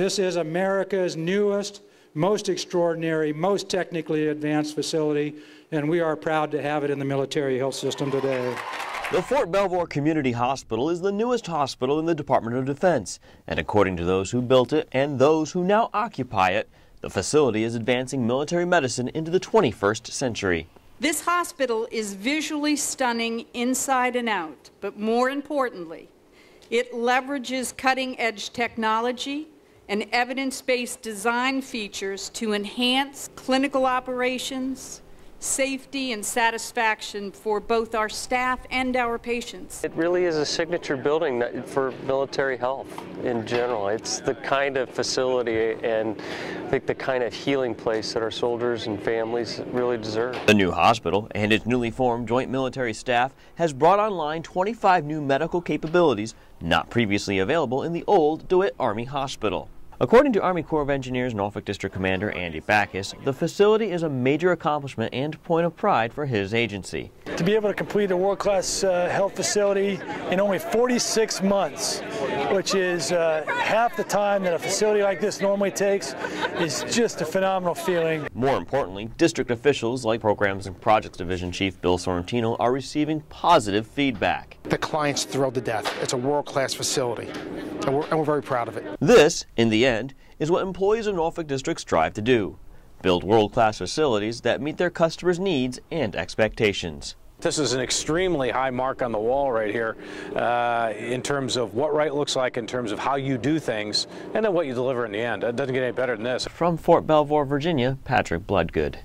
This is America's newest, most extraordinary, most technically advanced facility, and we are proud to have it in the military health system today. The Fort Belvoir Community Hospital is the newest hospital in the Department of Defense, and according to those who built it and those who now occupy it, the facility is advancing military medicine into the 21st century. This hospital is visually stunning inside and out, but more importantly, it leverages cutting-edge technology and evidence-based design features to enhance clinical operations, safety and satisfaction for both our staff and our patients. It really is a signature building for military health in general. It's the kind of facility and I think the kind of healing place that our soldiers and families really deserve. The new hospital and its newly formed joint military staff has brought online 25 new medical capabilities not previously available in the old DeWitt Army Hospital. According to Army Corps of Engineers Norfolk District Commander Andy Backus, the facility is a major accomplishment and point of pride for his agency. To be able to complete a world-class uh, health facility in only 46 months, which is uh, half the time that a facility like this normally takes, is just a phenomenal feeling. More importantly, district officials like Programs and Projects Division Chief Bill Sorrentino are receiving positive feedback. The client's thrilled to death. It's a world-class facility, and we're, and we're very proud of it. This, in the end, is what employees of Norfolk District strive to do. Build world-class facilities that meet their customers' needs and expectations. This is an extremely high mark on the wall right here uh, in terms of what right looks like, in terms of how you do things, and then what you deliver in the end. It doesn't get any better than this. From Fort Belvoir, Virginia, Patrick Bloodgood.